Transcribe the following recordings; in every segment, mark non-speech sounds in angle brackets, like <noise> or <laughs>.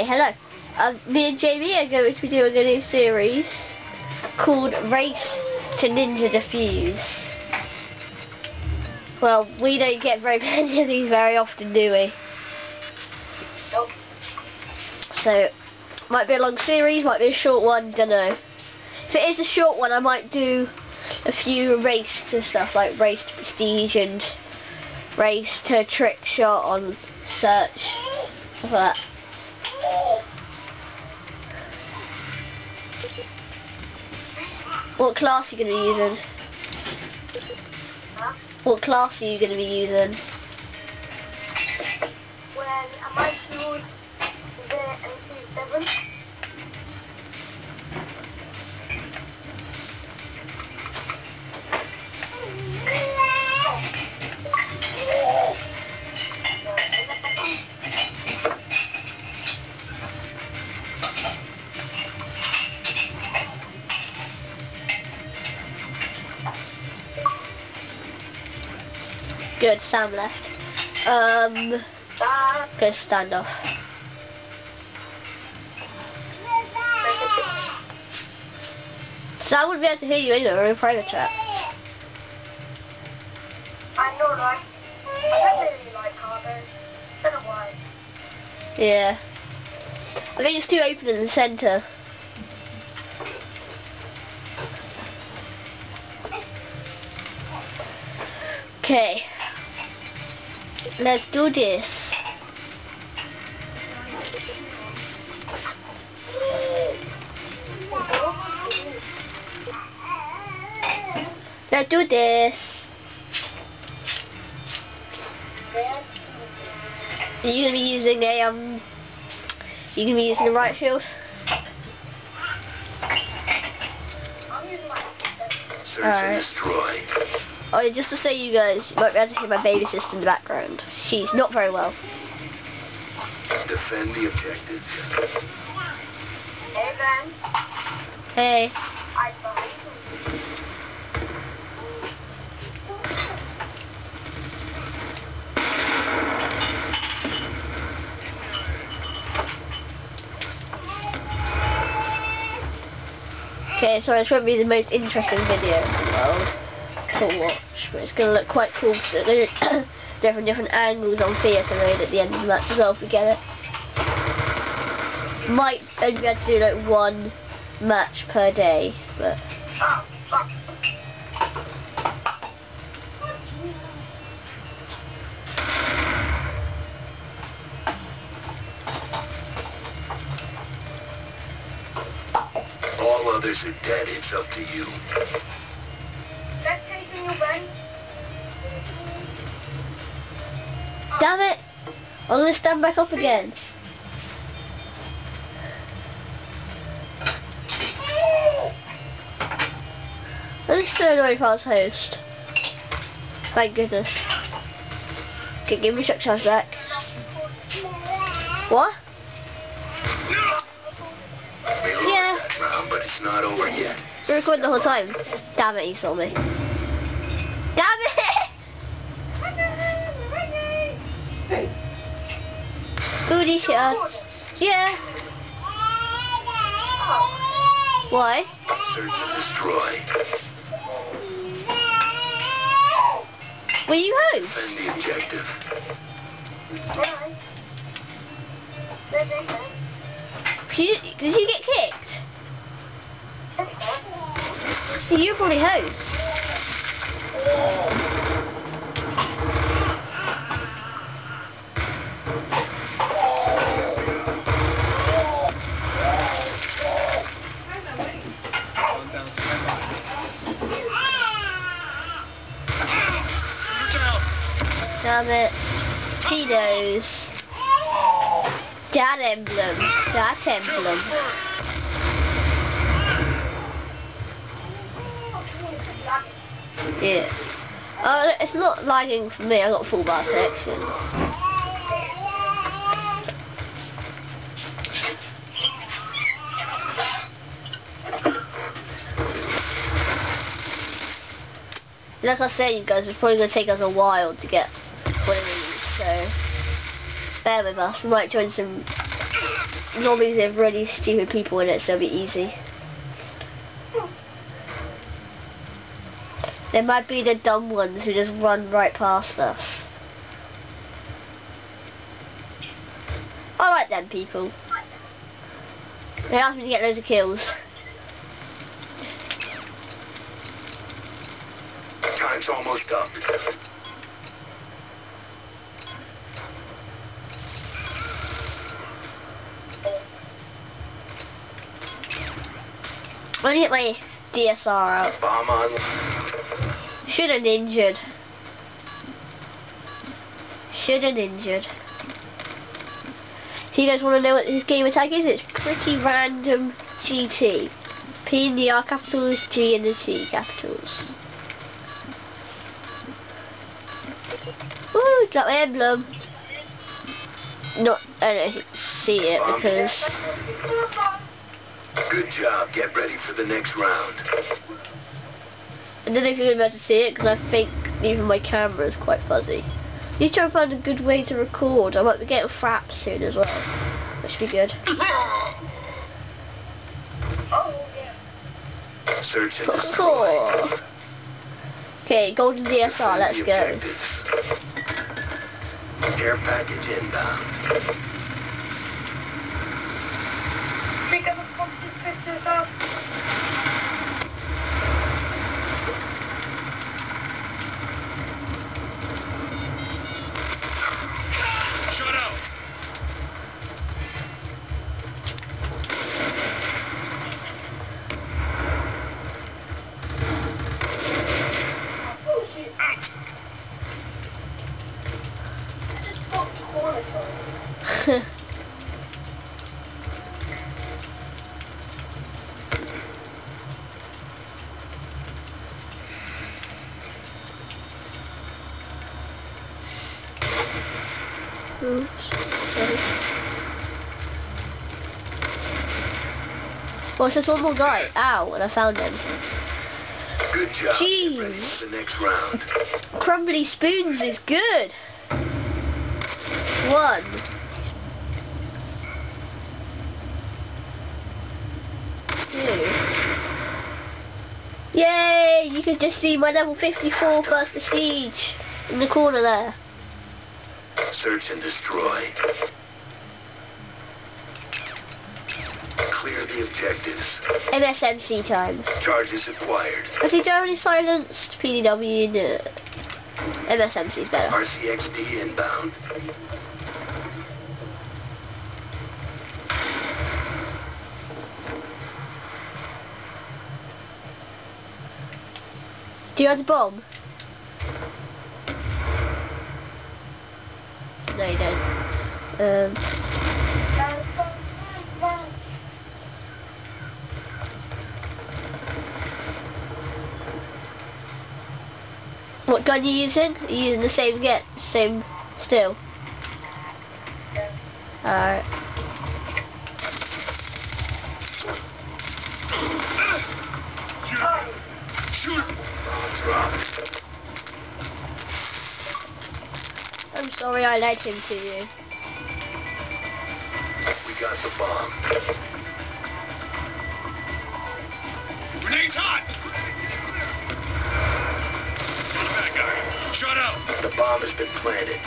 Okay, hello. Um, me and Jamie are going to be doing a new series called Race to Ninja Defuse. Well, we don't get very <laughs> many of these very often, do we? Nope. So, might be a long series, might be a short one, don't know. If it is a short one, I might do a few race to stuff like race to prestige and race to trick shot on search, stuff like that. What class are you going to be using? Huh? What class are you going to be using? When I might choose the MP7. Good, Sam left. Um, That go standoff. Sam wouldn't be able to hear you anyway, we're in private chat. I know, right? I don't really like carbon. Don't know why. Yeah. I think it's too open in the centre. Okay. Let's do this. Let's do this. Are you gonna be using a um? You gonna be using a riot shield? I'm using my MP7. Search Alright. and destroy. Oh, yeah, just to say you guys, you might be able to hear my baby sister in the background. She's not very well. Defend the objective. Hey, Ben. Hey. I believe in you. Okay, so this won't be the most interesting video in the world to watch, but it's gonna look quite cool because there are <coughs> different different angles on theatre mode at the end of the match as well if we get it. Might only able to do like one match per day, but. All others are dead. It's up to you. I'm gonna stand back up again. I'm so annoyed if I was host. Thank goodness. Okay, give me shot charge back. What? Yeah. but it's not over yet. We're recording the whole time. Damn it, you saw me. Booty shot. Uh, yeah. Why? Search and destroy. Were you host? Defend the objective. Alright. That makes sense. Did you, did you get kicked? You were probably host. That emblem. That emblem. Yeah. Uh, it's not lagging for me, I got full bar connection. Like I said, you guys, it's probably going to take us a while to get what it is, so bear with us. We might join some zombies have really stupid people in it, so it'll be easy. There might be the dumb ones who just run right past us. Alright then, people. They asked me to get loads of kills. Time's almost up. I'm gonna get my DSR out. Bomb. Should have injured. Should have injured. If you guys want to know what his gamertag is, it's pretty random GT. P in the R capitals, G in the C capitals. Ooh, got my emblem. Not, I don't see it because Good job. Get ready for the next round. I don't know if you're going to be able to see it because I think even my camera is quite fuzzy. Need to try and find a good way to record. I might be getting fraps soon as well. That should be good. Oh. <laughs> Search and destroy. okay, golden DSR, Defend let's go. objectives. Care package inbound. Pick up a boxes, <laughs> pictures up. Shut up. Oh, shit. I just got corners on. Oops. Sorry. Well, it's just one more guy. Ow, and I found him. Good job. Jeez. the next round. Crumbly spoons is good. One. Two. Yay! You can just see my level 54 first prestige in the corner there. Search and destroy. Clear the objectives. MSMC time. Charges acquired. I think I already silenced PDW in uh, MSMC is better. RCXD inbound. Do you have the bomb? No, you don't. Um, what gun you using? Are you using the same get, same still? Alright. I'm sorry I led him to you. We got the bomb. Grenades hot! Shut up! The bomb has been planted.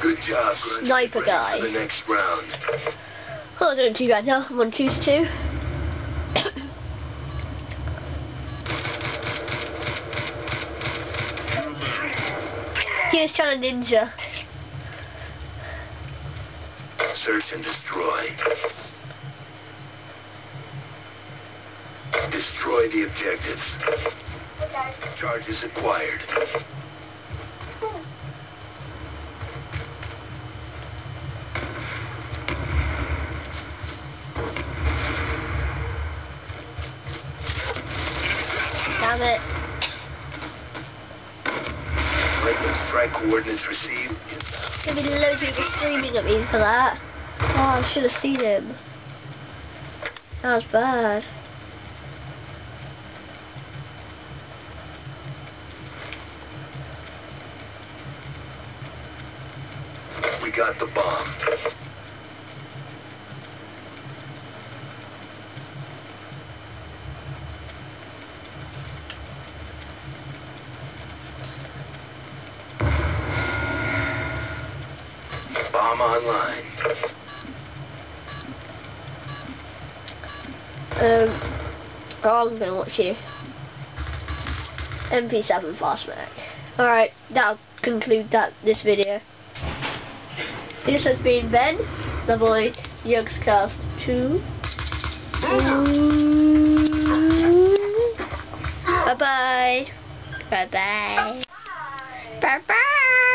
Good job, Sniper guy. For the next round. Oh, doing too bad now. I'm on twos two. <coughs> he was trying to ninja. Search and destroy. Destroy the objectives. Okay. Charges acquired. Damn it. Lightning strike coordinates received. There'll be loads of people screaming at me for that. Oh, I should have seen him. That was bad. We got the bomb. Bomb online. Um, I'm gonna watch you. MP7 fast mag. Alright, that'll conclude that this video. This has been Ben, the boy, Yogscast 2. Bye-bye. Bye-bye. bye. Bye